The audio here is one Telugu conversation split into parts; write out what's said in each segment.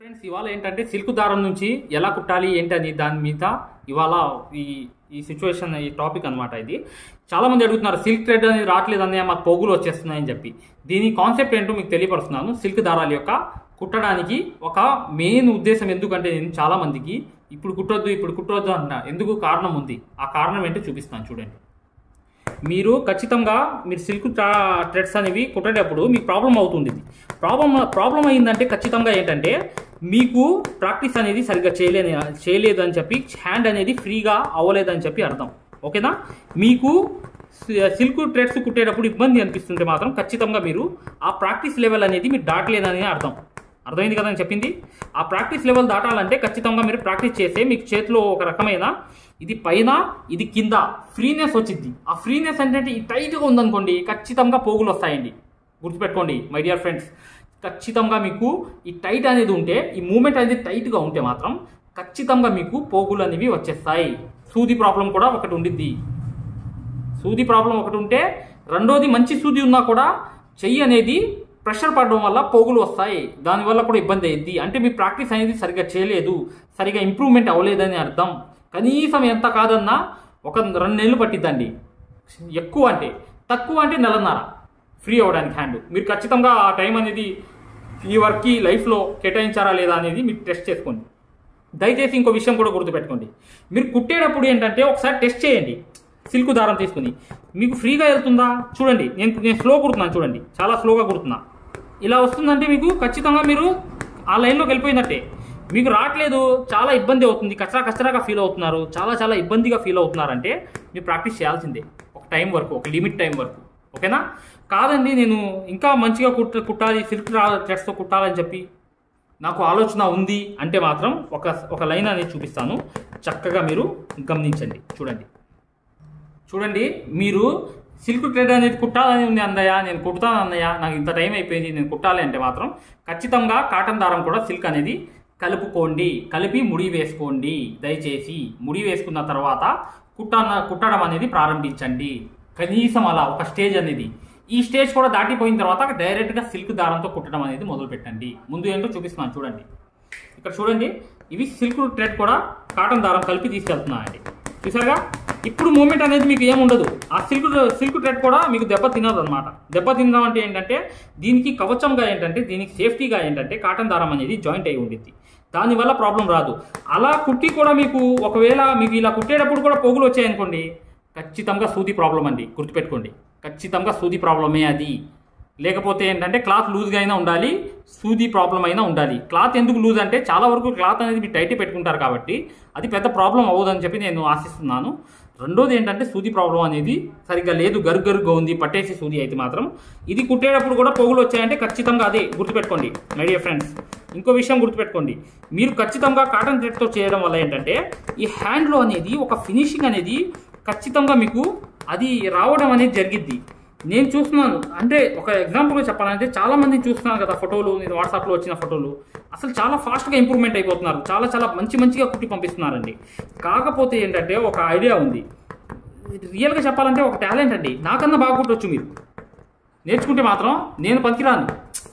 ఫ్రెండ్స్ ఇవాళ ఏంటంటే సిల్క్ దారం నుంచి ఎలా కుట్టాలి ఏంటని దాని మీద ఇవాళ ఈ ఈ సిచ్యువేషన్ ఈ టాపిక్ అనమాట ఇది. చాలామంది అడుగుతున్నారు సిల్క్ థ్రెడ్ అనేది రావట్లేదు అన్నయ్య మాకు పోగులు వచ్చేస్తున్నాయని చెప్పి. దీని కాన్సెప్ట్ ఏంటో మీకు తెలియపరుస్తున్నాను. సిల్క్ దారాల యొక్క కుట్టడానికి ఒక మెయిన్ ఉద్దేశం ఎందుకంటే నేను చాలామందికి ఇప్పుడు కుట్టొద్దు ఇప్పుడు కుట్టొద్దు అంటున్నా. ఎందుకు? కారణం ఉంది. ఆ కారణం ఏంటో చూపిస్తాను చూడండి. మీరు ఖచ్చితంగా మీరు సిల్క్ థ్రెడ్స్ అనేవి కుట్టేటప్పుడు మీకు ప్రాబ్లం అవుతుంది. ఇది ప్రాబ్లం ప్రాబ్లం అయిందంటే ఖచ్చితంగా ఏంటంటే మీకు ప్రాక్టీస్ అనేది సరిగ్గా చేయలేని చేయలేదు అని చెప్పి హ్యాండ్ అనేది ఫ్రీగా అవ్వలేదని చెప్పి అర్థం. ఓకేనా? మీకు సిల్క్ ట్రేడ్స్ కుట్టేటప్పుడు ఇబ్బంది అనిపిస్తుంటే మాత్రం ఖచ్చితంగా మీరు ఆ ప్రాక్టీస్ లెవెల్ అనేది మీరు దాటలేదని అర్థం. అర్థమైంది కదా అని చెప్పింది? ఆ ప్రాక్టీస్ లెవెల్ దాటాలంటే ఖచ్చితంగా మీరు ప్రాక్టీస్ చేస్తే మీకు చేతిలో ఒక రకమైన ఇది పైన ఇది కింద ఫ్రీనెస్ వచ్చింది ఆ ఫ్రీనెస్ అంటే ఈ టైట్గా ఉందనుకోండి ఖచ్చితంగా పోగులు వస్తాయండి గుర్తుపెట్టుకోండి మై డియర్ ఫ్రెండ్స్ ఖచ్చితంగా మీకు ఈ టైట్ అనేది ఉంటే ఈ మూమెంట్ అనేది టైట్గా ఉంటే మాత్రం ఖచ్చితంగా మీకు పోగులు అనేవి వచ్చేస్తాయి. సూది ప్రాబ్లం కూడా ఒకటి ఉండిద్ది. సూది ప్రాబ్లం ఒకటి ఉంటే రెండోది మంచి సూది ఉన్నా కూడా చెయ్యి అనేది ప్రెషర్ పడడం వల్ల పోగులు వస్తాయి. దానివల్ల కూడా ఇబ్బంది అయ్యింది అంటే మీ ప్రాక్టీస్ అనేది సరిగ్గా చేయలేదు. సరిగ్గా ఇంప్రూవ్మెంట్ అవ్వలేదని అర్థం. కనీసం ఎంత కాదన్నా ఒక రెండు నెలలు పట్టిద్దండి. ఎక్కువ అంటే తక్కువ అంటే నెలన్నర. ఫ్రీ అవ్వడానికి హ్యాండ్ మీరు ఖచ్చితంగా ఆ టైం అనేది ఈ వర్క్కి లైఫ్లో కేటాయించారా లేదా అనేది మీరు టెస్ట్ చేసుకోండి. దయచేసి ఇంకో విషయం కూడా గుర్తుపెట్టుకోండి. మీరు కుట్టేటప్పుడు ఏంటంటే ఒకసారి టెస్ట్ చేయండి. సిల్క్ దారం తీసుకుని. మీకు ఫ్రీగా వెళ్తుందా? చూడండి. నేను నేను స్లో కుడుతున్నాను చూడండి. చాలా స్లోగా కుడుతున్నా. ఇలా వస్తుందంటే మీకు ఖచ్చితంగా మీరు ఆ లైన్లోకి వెళ్ళిపోయినట్టే. మీకు రావట్లేదు. చాలా ఇబ్బంది అవుతుంది. కచరా కచరాగా ఫీల్ అవుతున్నారు. చాలా చాలా ఇబ్బందిగా ఫీల్ అవుతున్నారంటే మీరు ప్రాక్టీస్ చేయాల్సిందే. ఒక టైం వరకు ఒక లిమిట్ టైం వరకు ఓకేనా కాదండి నేను ఇంకా మంచిగా కుట్ట కుట్టాలి సిల్క్ థ్రెడ్స్తో కుట్టాలని చెప్పి నాకు ఆలోచన ఉంది అంటే మాత్రం ఒక ఒక లైన్ అనేది చూపిస్తాను. చక్కగా మీరు గమనించండి చూడండి. చూడండి మీరు సిల్క్ థ్రెడ్ అనేది కుట్టాలని ఉంది అందయ్య నేను కుడతాను అన్నయ్య నాకు ఇంత టైం అయిపోయింది నేను కుట్టాలి అంటే మాత్రం ఖచ్చితంగా కాటన్ దారం కూడా సిల్క్ అనేది కలుపుకోండి కలిపి ముడి వేసుకోండి. దయచేసి ముడి వేసుకున్న తర్వాత కుట్ట కుట్టడం అనేది ప్రారంభించండి. కనీసం అలా ఒక స్టేజ్ అనేది ఈ స్టేజ్ కూడా దాటిపోయిన తర్వాత డైరెక్ట్గా సిల్క్ దారంతో కుట్టడం అనేది మొదలు పెట్టండి ముందు ఏంటో చూపిస్తున్నాను చూడండి. ఇక్కడ చూడండి ఇవి సిల్క్ థ్రెడ్ కూడా కాటన్ దారం కలిపి తీసుకెళ్తున్నాయండి. చూసారుగా ఇప్పుడు మూమెంట్ అనేది మీకు ఏముండదు ఆ సిల్క్ సిల్క్ థ్రెడ్ కూడా మీకు దెబ్బ తినదు అనమాట దెబ్బ తినడం అంటే ఏంటంటే దీనికి కవచంగా ఏంటంటే దీనికి సేఫ్టీగా ఏంటంటే కాటన్ దారం అనేది జాయింట్ అయి ఉండిద్ది. దానివల్ల ప్రాబ్లం రాదు. అలా కుట్టి కూడా మీకు ఒకవేళ మీకు ఇలా కుట్టేటప్పుడు కూడా పోగులు వచ్చాయనుకోండి ఖచ్చితంగా సూది ప్రాబ్లం అండి. గుర్తుపెట్టుకోండి. ఖచ్చితంగా సూది ప్రాబ్లమే అది. లేకపోతే ఏంటంటే క్లాత్ లూజ్గా అయినా ఉండాలి సూది ప్రాబ్లం అయినా ఉండాలి. క్లాత్ ఎందుకు లూజ్ అంటే చాలా వరకు క్లాత్ అనేది మీరు టైట్ పెట్టుకుంటారు కాబట్టి అది పెద్ద ప్రాబ్లం అవ్వదని చెప్పి నేను ఆశిస్తున్నాను. రెండోది ఏంటంటే సూది ప్రాబ్లం అనేది సరిగ్గా లేదు గరు గరుగ్గా ఉంది పట్టేసి సూది అయితే మాత్రం. ఇది కుట్టేటప్పుడు కూడా పొగులు వచ్చాయంటే ఖచ్చితంగా అదే గుర్తుపెట్టుకోండి మై డియర్ ఫ్రెండ్స్ ఇంకో విషయం గుర్తుపెట్టుకోండి. మీరు ఖచ్చితంగా కాటన్ థ్రెడ్తో చేయడం వల్ల ఏంటంటే ఈ హ్యాండ్లో అనేది ఒక ఫినిషింగ్ అనేది ఖచ్చితంగా మీకు అది రావడం అనేది జరిగిద్ది. నేను చూస్తున్నాను. అంటే ఒక ఎగ్జాంపుల్గా చెప్పాలంటే చాలా మందిని చూస్తున్నాను కదా ఫోటోలు నేను వాట్సాప్లో వచ్చిన ఫోటోలు. అసలు చాలా ఫాస్ట్గా ఇంప్రూవ్మెంట్ అయిపోతున్నారు. చాలా చాలా మంచి మంచిగా కుట్టి పంపిస్తున్నారండి. కాకపోతే ఏంటంటే ఒక ఐడియా ఉంది. రియల్గా చెప్పాలంటే ఒక టాలెంట్ అండి. నాకన్నా బాగా కుట్టొచ్చు మీరు. నేర్చుకుంటే మాత్రం నేను పనికిరాను.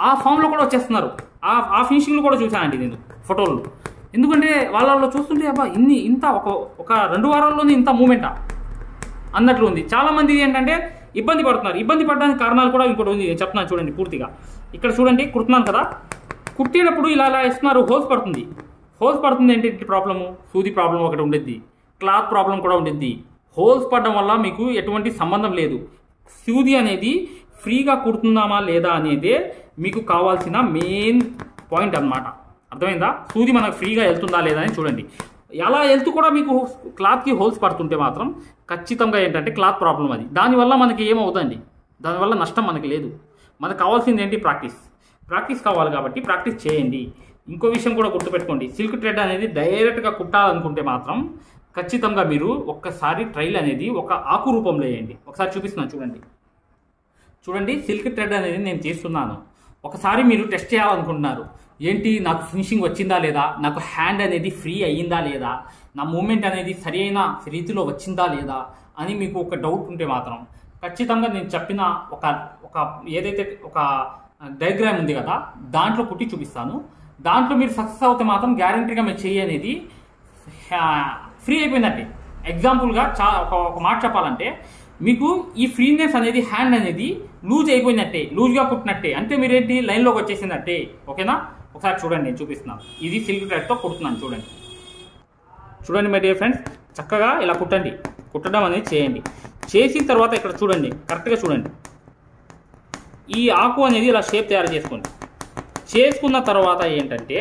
ఆ ఫామ్లో కూడా వచ్చేస్తున్నారు. ఆ ఆ ఫినిషింగ్లో కూడా చూశానండి నేను ఫోటోలు. ఎందుకంటే వాళ్ళలో చూస్తుంటే అబ్బా ఇన్ని ఇంత ఒక ఒక రెండు వారాల్లోనే ఇంత మూమెంటా అన్నట్లు ఉంది. చాలా మంది ఏంటంటే ఇబ్బంది పడుతున్నారు. ఇబ్బంది పడడానికి కారణాలు కూడా ఇంకోటి ఉంది. చెప్తున్నాను చూడండి పూర్తిగా. ఇక్కడ చూడండి కుడుతున్నాను కదా. కుట్టినప్పుడు ఇలా ఇలా ఇస్తున్నారు హోల్స్ పడుతుంది. హోల్స్ పడుతుంది ఏంటి ప్రాబ్లము? సూది ప్రాబ్లం ఒకటి ఉండిద్ది. క్లాత్ ప్రాబ్లం కూడా ఉండిద్ది. హోల్స్ పడడం వల్ల మీకు ఎటువంటి సంబంధం లేదు. సూది అనేది ఫ్రీగా కుడుతున్నామా లేదా అనేదే మీకు కావాల్సిన మెయిన్ పాయింట్ అన్నమాట. అర్థమైందా? సూది మనకు ఫ్రీగా వెళ్తుందా లేదా అని చూడండి. ఎలా వెళ్తూ కూడా మీకు క్లాత్కి హోల్స్ పడుతుంటే మాత్రం ఖచ్చితంగా ఏంటంటే క్లాత్ ప్రాబ్లం అది. దానివల్ల మనకి ఏమవుతుంది దానివల్ల నష్టం మనకి లేదు. మనకు కావాల్సింది ఏంటి? ప్రాక్టీస్. ప్రాక్టీస్ కావాలి కాబట్టి ప్రాక్టీస్ చేయండి. ఇంకో విషయం కూడా గుర్తుపెట్టుకోండి. సిల్క్ ట్రెడ్ అనేది డైరెక్ట్గా కుట్టాలనుకుంటే మాత్రం ఖచ్చితంగా మీరు ఒక్కసారి ట్రైల్ అనేది ఒక ఆకు రూపంలో వేయండి. ఒకసారి చూపిస్తున్నాను చూడండి. చూడండి సిల్క్ థ్రెడ్ అనేది నేను చేస్తున్నాను. ఒకసారి మీరు టెస్ట్ చేయాలనుకుంటున్నారు. ఏంటి నాకు ఫినిషింగ్ వచ్చిందా లేదా? నాకు హ్యాండ్ అనేది ఫ్రీ అయ్యిందా లేదా? నా మూమెంట్ అనేది సరైన రీతిలో వచ్చిందా లేదా? అని మీకు ఒక డౌట్ ఉంటే మాత్రం ఖచ్చితంగా నేను చెప్పిన ఒక ఒక ఏదైతే ఒక డయాగ్రామ్ ఉంది కదా దాంట్లో కుట్టి చూపిస్తాను. దాంట్లో మీరు సక్సెస్ అవుతే మాత్రం గ్యారంటీగా మీరు చెయ్యి అనేది ఫ్రీ అయిపోయిందండి ఎగ్జాంపుల్గా చా ఒక ఒక మాట చెప్పాలంటే మీకు ఈ ఫ్రీనెస్ అనేది హ్యాండ్ అనేది లూజ్ అయిపోయినట్టే లూజ్గా కుట్టినట్టే. అంటే మీరేంటి? లైన్లోకి వచ్చేసినట్టే. ఓకేనా? ఒకసారి చూడండి నేను చూపిస్తున్నాను. ఇది సిల్క్ థ్రెడ్తో కుడుతున్నాను చూడండి. చూడండి మై డియర్ ఫ్రెండ్స్ చక్కగా ఇలా కుట్టండి. కుట్టడం అనేది చేయండి. చేసిన తర్వాత ఇక్కడ చూడండి కరెక్ట్గా చూడండి. ఈ ఆకు అనేది ఇలా షేప్ తయారు చేసుకోండి. చేసుకున్న తర్వాత ఏంటంటే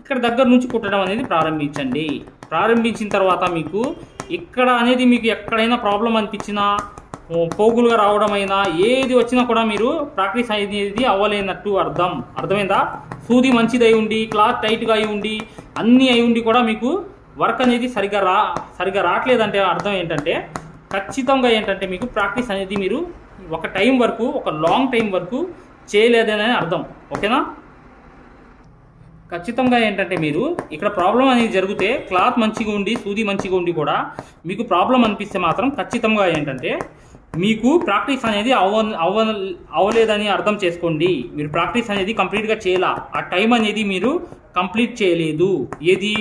ఇక్కడ దగ్గర నుంచి కుట్టడం అనేది ప్రారంభించండి. ప్రారంభించిన తర్వాత మీకు ఇక్కడ అనేది మీకు ఎక్కడైనా ప్రాబ్లం అనిపించినా పోగులుగా రావడం అయినా ఏది వచ్చినా కూడా మీరు ప్రాక్టీస్ అనేది అవ్వలేనట్టు అర్థం. అర్థమైందా? సూది మంచిది అయి ఉండి క్లాత్ టైట్గా అయి ఉండి అన్నీ అయి ఉండి కూడా మీకు వర్క్ అనేది సరిగ్గా రా సరిగ్గా రావట్లేదంటే అర్థం ఏంటంటే ఖచ్చితంగా ఏంటంటే మీకు ప్రాక్టీస్ అనేది మీరు ఒక టైం వరకు ఒక లాంగ్ టైం వరకు చేయలేదని అర్థం. ఓకేనా? ఖచ్చితంగా ఏంటంటే మీరు ఇక్కడ ప్రాబ్లం అనేది జరిగితే క్లాత్ మంచిగా ఉండి సూది మంచిగా ఉండి కూడా మీకు ప్రాబ్లం అనిపిస్తే మాత్రం ఖచ్చితంగా ఏంటంటే మీకు ప్రాక్టీస్ అనేది అవ్వ అవ్వ అవ్వలేదని అర్థం చేసుకోండి. మీరు ప్రాక్టీస్ అనేది కంప్లీట్గా చేయాల? ఆ టైం అనేది మీరు కంప్లీట్ చేయలేదు. ఏది?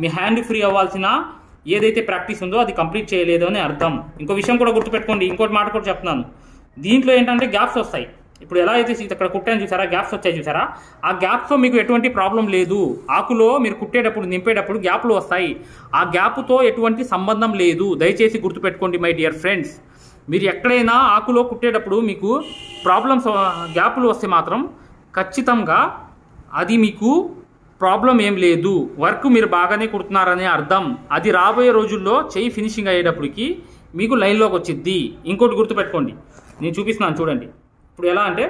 మీ హ్యాండ్ ఫ్రీ అవ్వాల్సిన ఏదైతే ప్రాక్టీస్ ఉందో అది కంప్లీట్ చేయలేదు అని అర్థం. ఇంకో విషయం కూడా గుర్తుపెట్టుకోండి. ఇంకోటి మాట కూడా చెప్తున్నాను. దీంట్లో ఏంటంటే గ్యాప్స్ వస్తాయి. ఇప్పుడు ఎలా అయితే ఇక్కడ కుట్టాను చూసారా? గ్యాప్స్ వచ్చాయి చూసారా? ఆ గ్యాప్స్తో మీకు ఎటువంటి ప్రాబ్లం లేదు. ఆకులో మీరు కుట్టేటప్పుడు నింపేటప్పుడు గ్యాప్లు వస్తాయి. ఆ గ్యాప్తో ఎటువంటి సంబంధం లేదు. దయచేసి గుర్తుపెట్టుకోండి మై డియర్ ఫ్రెండ్స్. మీరు ఎక్కడైనా ఆకులో కుట్టేటప్పుడు మీకు ప్రాబ్లమ్స్ గ్యాప్లు వస్తే మాత్రం ఖచ్చితంగా అది మీకు ప్రాబ్లం ఏం లేదు. వర్క్ మీరు బాగానే కుడుతున్నారనే అర్థం. అది రాబోయే రోజుల్లో చెయ్యి ఫినిషింగ్ అయ్యేటప్పటికి మీకు లైన్లోకి వచ్చిద్ది. ఇంకోటి గుర్తుపెట్టుకోండి. నేను చూపిస్తున్నాను చూడండి. ఇప్పుడు ఎలా అంటే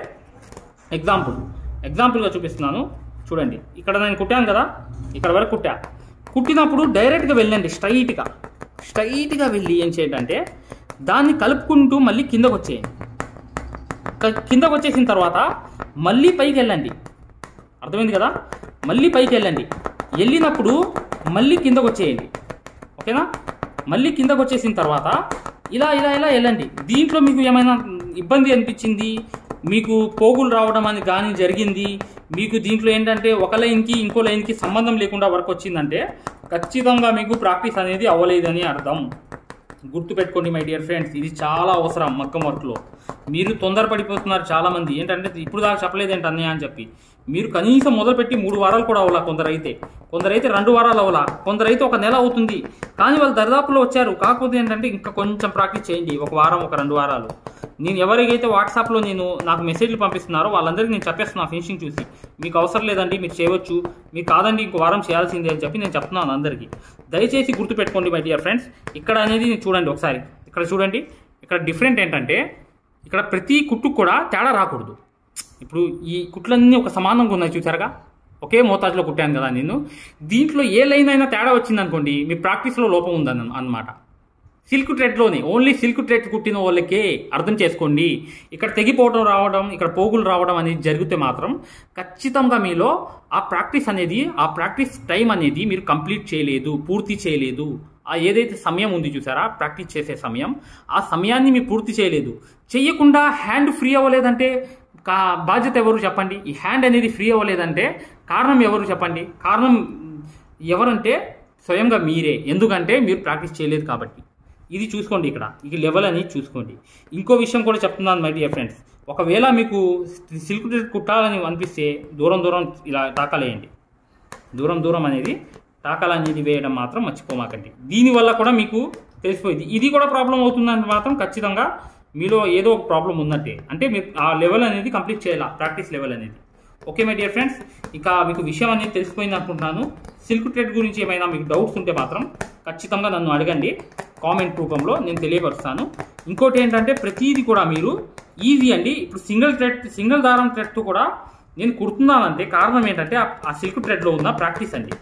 ఎగ్జాంపుల్ ఎగ్జాంపుల్గా చూపిస్తున్నాను. చూడండి. ఇక్కడ నేను కుట్టాను కదా? ఇక్కడ వరకు కుట్టా. కుట్టినప్పుడు డైరెక్ట్గా వెళ్ళండి స్ట్రైట్గా స్ట్రైట్గా వెళ్ళి ఏం చేయండి అంటే దాన్ని కలుపుకుంటూ మళ్ళీ కిందకు వచ్చేయండి కిందకు వచ్చేసిన తర్వాత మళ్ళీ పైకి వెళ్ళండి. అర్థమైంది కదా? మళ్ళీ పైకి వెళ్ళండి. వెళ్ళినప్పుడు మళ్ళీ కిందకు వచ్చేయండి ఓకేనా? మళ్ళీ కిందకు వచ్చేసిన తర్వాత ఇలా ఇలా ఇలా వెళ్ళండి. దీంట్లో మీకు ఏమైనా ఇబ్బంది అనిపించింది? మీకు పోగులు రావడం అని కానీ జరిగింది మీకు దీంట్లో ఏంటంటే ఒక లైన్కి ఇంకో లైన్కి సంబంధం లేకుండా వర్క్ వచ్చిందంటే ఖచ్చితంగా మీకు ప్రాక్టీస్ అనేది అవ్వలేదని అర్థం. గుర్తుపెట్టుకోండి మై డియర్ ఫ్రెండ్స్ ఇది చాలా అవసరం మగ్గం వర్క్లో. మీరు తొందరపడిపోతున్నారు చాలామంది. ఏంటంటే ఇప్పుడు దాకా చెప్పలేదేంటి అన్నయ్య అని చెప్పి. మీరు కనీసం మొదలుపెట్టి మూడు వారాలు కూడా అవ్వాలి కొందరైతే. కొందరైతే రెండు వారాలు అవ్వాలా. కొందరైతే ఒక నెల అవుతుంది. కానీ వాళ్ళు దరిదాపులో వచ్చారు. కాకపోతే ఏంటంటే ఇంకా కొంచెం ప్రాక్టీస్ చేయండి. ఒక వారం ఒక రెండు వారాలు. నేను ఎవరికైతే వాట్సాప్లో నేను నాకు మెసేజ్లు పంపిస్తున్నారో వాళ్ళందరికీ నేను చెప్పేస్తున్నా ఫినిషింగ్ చూసి. మీకు అవసరం లేదండి మీరు చేయవచ్చు. మీరు కాదండి ఇంకో వారం చేయాల్సిందే అని చెప్పి నేను చెప్తున్నాను అందరికీ. దయచేసి గుర్తుపెట్టుకోండి మై డియర్ ఫ్రెండ్స్ ఇక్కడ అనేది నేను చూడండి ఒకసారి. ఇక్కడ చూడండి. ఇక్కడ డిఫరెంట్ ఏంటంటే ఇక్కడ ప్రతి కుట్టుకు కూడా తేడా రాకూడదు. ఇప్పుడు ఈ కుట్లన్నీ ఒక సమానంగా ఉన్నాయి చూసారుగా? ఒకే మోతాజులో కుట్టాను కదా నేను దీంట్లో ఏ లైన్ అయినా తేడా వచ్చిందనుకోండి మీ ప్రాక్టీస్లో లోపం ఉందని అన్నమాట. సిల్క్ థ్రెడ్లోనే ఓన్లీ సిల్క్ థ్రెడ్ కుట్టిన వాళ్ళకే అర్థం చేసుకోండి. ఇక్కడ తెగిపోవడం రావడం ఇక్కడ పోగులు రావడం అనేది జరిగితే మాత్రం ఖచ్చితంగా మీలో ఆ ప్రాక్టీస్ అనేది ఆ ప్రాక్టీస్ టైం అనేది మీరు కంప్లీట్ చేయలేదు పూర్తి చేయలేదు. ఆ ఏదైతే సమయం ఉంది చూసారా ప్రాక్టీస్ చేసే సమయం ఆ సమయాన్ని మీరు పూర్తి చేయలేదు. చేయకుండా హ్యాండ్ ఫ్రీ అవ్వలేదంటే కా బాధ్యత ఎవరు చెప్పండి? ఈ హ్యాండ్ అనేది ఫ్రీ అవ్వలేదంటే కారణం ఎవరు చెప్పండి? కారణం ఎవరంటే స్వయంగా మీరే. ఎందుకంటే మీరు ప్రాక్టీస్ చేయలేదు కాబట్టి. ఇది చూసుకోండి ఇక్కడ. ఈ లెవెల్ అని చూసుకోండి. ఇంకో విషయం కూడా చెప్తున్నాను మై డియర్ ఫ్రెండ్స్. ఒకవేళ మీకు సిల్క్ కుట్టాలని అనిపిస్తే దూరం దూరం ఇలా టాకాలేయండి దూరం దూరం అనేది టాకాలు అనేది వేయడం మాత్రం మర్చిపోమాకండి. దీనివల్ల కూడా మీకు తెలిసిపోయింది. ఇది కూడా ప్రాబ్లం అవుతుందంటే మాత్రం ఖచ్చితంగా మీలో ఏదో ఒక ప్రాబ్లం ఉన్నట్టే. అంటే మీరు ఆ లెవెల్ అనేది కంప్లీట్ చేయాలి? ప్రాక్టీస్ లెవెల్ అనేది. ఓకే మై డియర్ ఫ్రెండ్స్ ఇక మీకు విషయం అనేది తెలిసిపోయింది అనుకుంటున్నాను సిల్క్ ట్రేడ్ గురించి ఏమైనా మీకు డౌట్స్ ఉంటే మాత్రం ఖచ్చితంగా నన్ను అడగండి. కామెంట్ రూపంలో నేను తెలియపరుస్తాను. ఇంకోటి ఏంటంటే ప్రతిదీ కూడా మీరు ఈజీ అండి. ఇప్పుడు సింగిల్ థ్రెడ్ సింగిల్ దారం థ్రెడ్తో కూడా నేను కుడుతున్నానంటే కారణం ఏంటంటే ఆ- ఆ సిల్క్ థ్రెడ్లో ఉన్న ప్రాక్టీస్ అండి.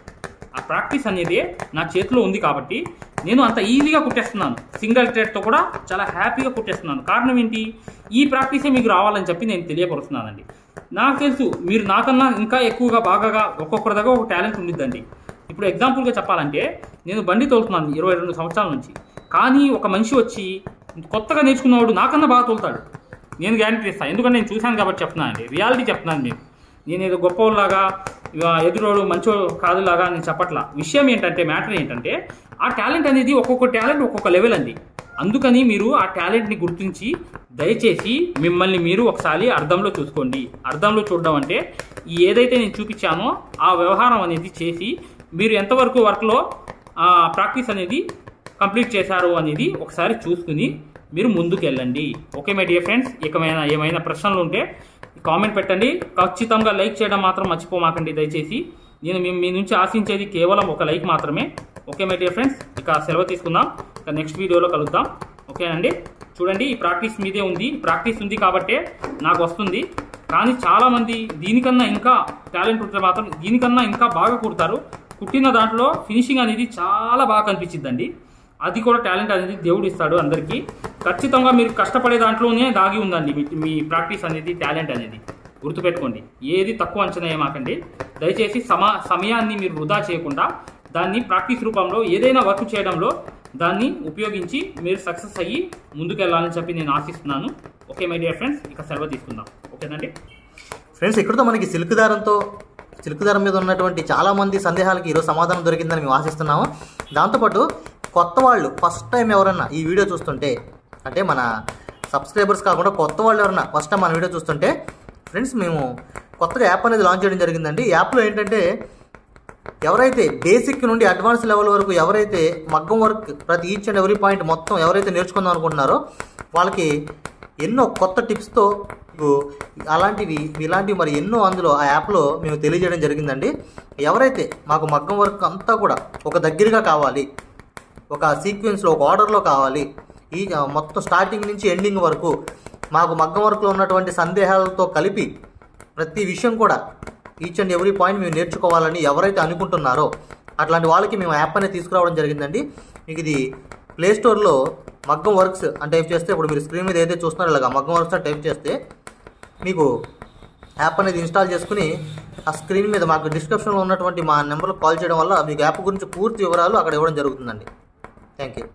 ఆ ప్రాక్టీస్ అనేది నా చేతిలో ఉంది కాబట్టి నేను అంత ఈజీగా కుట్టేస్తున్నాను. సింగిల్ ట్రేడ్తో కూడా చాలా హ్యాపీగా కుట్టేస్తున్నాను. కారణం ఏంటి? ఈ ప్రాక్టీసే మీకు రావాలని చెప్పి నేను తెలియపరుస్తున్నానండి. నాకు తెలుసు మీరు నాకన్నా ఇంకా ఎక్కువగా బాగా ఒక్కొక్కరి దగ్గర ఒక టాలెంట్ ఉండిద్దండి. ఇప్పుడు ఎగ్జాంపుల్గా చెప్పాలంటే నేను బండి తోలుతున్నాను ఇరవై రెండు సంవత్సరాల నుంచి. కానీ ఒక మనిషి వచ్చి కొత్తగా నేర్చుకున్నవాడు నాకన్నా బాగా తోలుతాడు. నేను గ్యారంటీ ఇస్తాను ఎందుకంటే నేను చూశాను కాబట్టి చెప్తున్నాను అండి రియాలిటీ చెప్తున్నాను మీకు నేను ఏదో గొప్పలాగా ఎదురోడు మంచో కాదులాగా నేను చెప్పట్లా. విషయం ఏంటంటే మ్యాటర్ ఏంటంటే ఆ టాలెంట్ అనేది ఒక్కొక్క టాలెంట్ ఒక్కొక్క లెవెల్ అండి. అందుకని మీరు ఆ టాలెంట్ని గుర్తించి దయచేసి మిమ్మల్ని మీరు ఒకసారి అర్థంలో చూసుకోండి. అర్థంలో చూడడం అంటే ఏదైతే నేను చూపించానో ఆ వ్యవహారం అనేది చేసి మీరు ఎంతవరకు వర్క్లో ప్రాక్టీస్ అనేది కంప్లీట్ చేశారు అనేది ఒకసారి చూసుకుని మీరు ముందుకు వెళ్ళండి ఓకే మై డియర్ ఫ్రెండ్స్ ఏమైనా ఏమైనా ప్రశ్నలు ఉంటే కామెంట్ పెట్టండి. ఖచ్చితంగా లైక్ చేయడం మాత్రం మర్చిపోమాకండి దయచేసి. నేను మీ మీ నుంచి ఆశించేది కేవలం ఒక లైక్ మాత్రమే. Okay my dear friends? ఇక సెలవు తీసుకుందాం. ఇక నెక్స్ట్ వీడియోలో కలుద్దాం. ఓకేనండి చూడండి ఈ ప్రాక్టీస్ మీదే ఉంది. ప్రాక్టీస్ ఉంది కాబట్టే నాకు వస్తుంది. కానీ చాలామంది దీనికన్నా ఇంకా టాలెంట్ ఉంటే మాత్రం దీనికన్నా ఇంకా బాగా కుడతారు. కుట్టిన దాంట్లో ఫినిషింగ్ అనేది చాలా బాగా కనిపించిందండి అది కూడా టాలెంట్ అనేది దేవుడు ఇస్తాడు అందరికీ. ఖచ్చితంగా మీరు కష్టపడే దాంట్లోనే దాగి ఉందండి మీ మీ ప్రాక్టీస్ అనేది టాలెంట్ అనేది. గుర్తుపెట్టుకోండి. ఏది తక్కువ అంచనా ఏమాకండి. దయచేసి సమా సమయాన్ని మీరు వృధా చేయకుండా దాన్ని ప్రాక్టీస్ రూపంలో ఏదైనా వర్క్ చేయడంలో దాన్ని ఉపయోగించి మీరు సక్సెస్ అయ్యి ముందుకెళ్ళాలని చెప్పి నేను ఆశిస్తున్నాను. ఓకే మై డియర్ ఫ్రెండ్స్ ఇక సెలవు తీసుకుందాం. ఓకేనండి? ఫ్రెండ్స్ ఇక్కడతో మనకి సిల్క్ దారంతో సిల్క్ దారం మీద ఉన్నటువంటి చాలామంది సందేహాలకి ఈరోజు సమాధానం దొరికిందని మేము ఆశిస్తున్నాము. దాంతోపాటు కొత్త వాళ్ళు ఫస్ట్ టైం ఎవరన్నా ఈ వీడియో చూస్తుంటే అంటే మన సబ్స్క్రైబర్స్ కాకుండా కొత్త వాళ్ళు ఎవరన్నా ఫస్ట్ టైం మన వీడియో చూస్తుంటే ఫ్రెండ్స్ మేము కొత్తగా యాప్ అనేది లాంచ్ చేయడం జరిగిందండి. యాప్లో ఏంటంటే ఎవరైతే బేసిక్ నుండి అడ్వాన్స్ లెవెల్ వరకు ఎవరైతే మగ్గం వర్క్ ప్రతి ఈచ్ అండ్ ఎవ్రీ పాయింట్ మొత్తం ఎవరైతే నేర్చుకుందాం అనుకుంటున్నారో వాళ్ళకి ఎన్నో కొత్త టిప్స్తో అలాంటివి ఇలాంటివి మరి ఎన్నో అందులో ఆ యాప్లో మేము తెలియజేయడం జరిగిందండి. ఎవరైతే మాకు మగ్గం వర్క్ అంతా కూడా ఒక దగ్గరగా కావాలి ఒక సీక్వెన్స్లో ఒక ఆర్డర్లో కావాలి ఈ మొత్తం స్టార్టింగ్ నుంచి ఎండింగ్ వరకు మాకు మగ్గం వర్క్లో ఉన్నటువంటి సందేహాలతో కలిపి ప్రతి విషయం కూడా ఈచ్ అండ్ ఎవ్రీ పాయింట్ మేము నేర్చుకోవాలని ఎవరైతే అనుకుంటున్నారో అట్లాంటి వాళ్ళకి మేము యాప్ అనేది తీసుకురావడం జరిగిందండి. మీకు ఇది ప్లే స్టోర్లో మగ్గం వర్క్స్ అని టైప్ చేస్తే ఇప్పుడు మీరు స్క్రీన్ మీద ఏదైతే చూస్తున్నారో ఇలాగా మగ్గం వర్క్స్ అని టైప్ చేస్తే మీకు యాప్ అనేది ఇన్స్టాల్ చేసుకుని ఆ స్క్రీన్ మీద మాకు డిస్క్రిప్షన్లో ఉన్నటువంటి మా నెంబర్లో కాల్ చేయడం వల్ల మీకు యాప్ గురించి పూర్తి వివరాలు అక్కడ ఇవ్వడం జరుగుతుందండి. Thank you